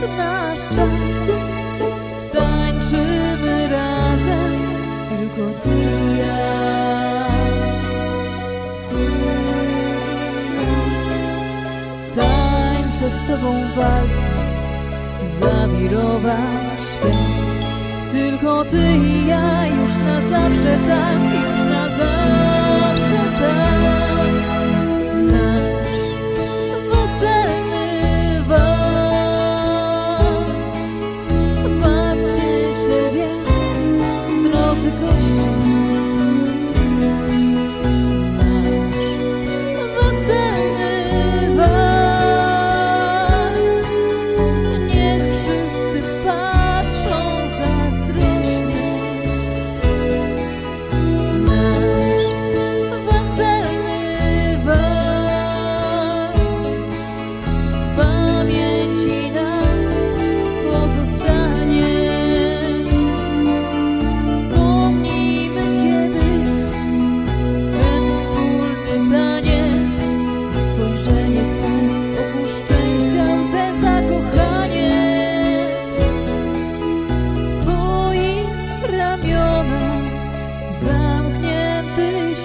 Jest nasz czas, tańczymy razem, tylko ty ja. Ty. Tańczę z tobą walce, zawirował świat. Tylko ty i ja już na zawsze tak,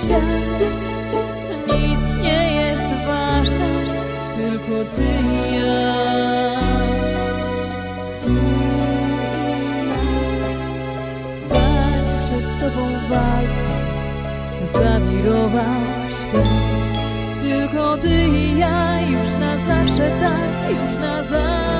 świat. Nic nie jest ważne Tylko ty i ja. Walczę z tobą walce Zawirował świat Tylko ty i ja Już na zawsze tak Już na zawsze.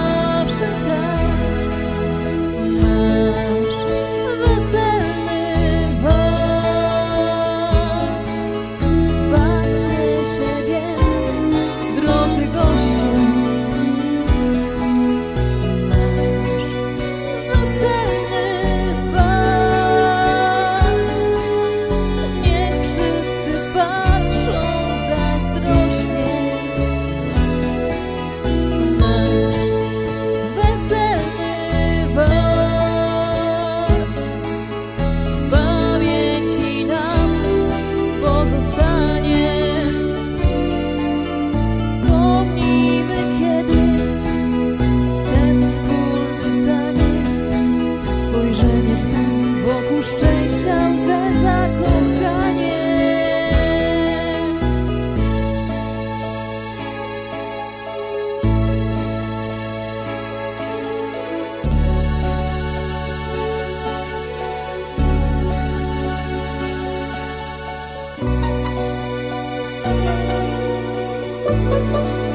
Música